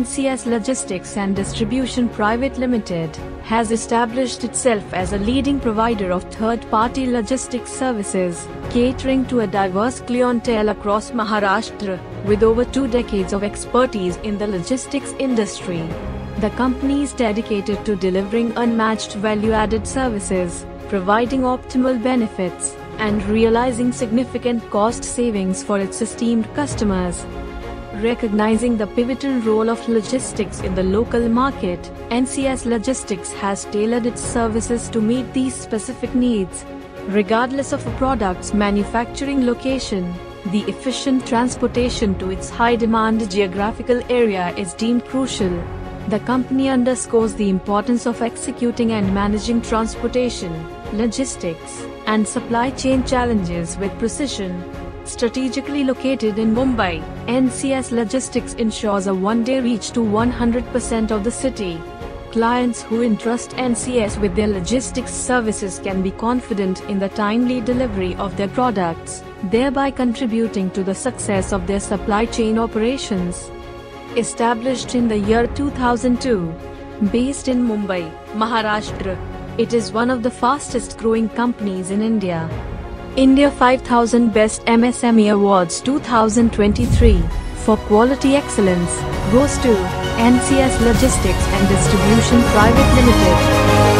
NCS Logistics and Distribution Private Limited has established itself as a leading provider of third-party logistics services, catering to a diverse clientele across Maharashtra, with over two decades of expertise in the logistics industry. The company is dedicated to delivering unmatched value-added services, providing optimal benefits, and realizing significant cost savings for its esteemed customers. Recognizing the pivotal role of logistics in the local market, NCS Logistics has tailored its services to meet these specific needs. Regardless of a product's manufacturing location, the efficient transportation to its high-demand geographical area is deemed crucial. The company underscores the importance of executing and managing transportation, logistics, and supply chain challenges with precision. Strategically located in Mumbai, NCS Logistics ensures a one-day reach to 100% of the city. Clients who entrust NCS with their logistics services can be confident in the timely delivery of their products, thereby contributing to the success of their supply chain operations. Established in the year 2002, based in Mumbai, Maharashtra, it is one of the fastest growing companies in India. India 5000 Best MSME Awards 2023 for quality excellence goes to NCS Logistics and Distribution Private Limited.